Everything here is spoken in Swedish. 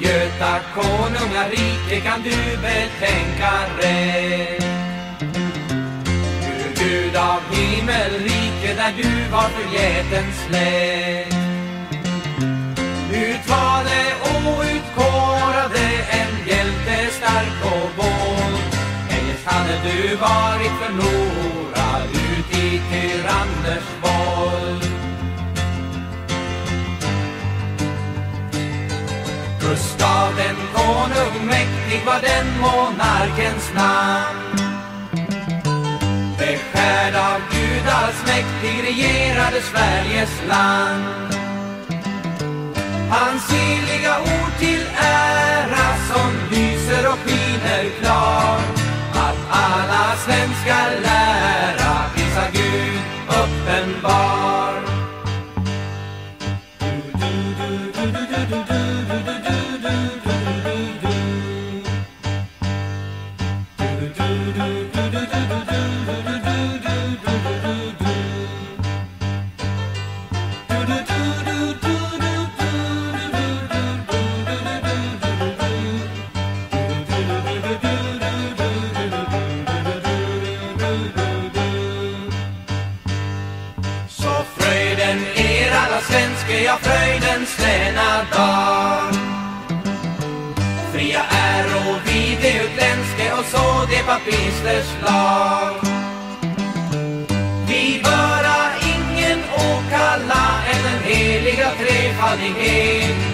Göta konungarike kan du betänka rätt Ur Gud av himmelrike där du var förgäten släkt. Utvalde och utkårade en hjälte stark och bold Eljest hade du varit förlorad Gustav den konung mäktig var den monarkens namn. Beskärd av Gudas mäktig regerade Sveriges land. Hans heliga ord till ära som lyser och skiner klar. Att alla svenskar lära prisa Gud uppenbar. Så fröjden er alla svenske, ja fröjdens denna dag Fria äro vi det utländske och så det papisters lag. Vi böra ingen åkalla än den heliga trefaldighet.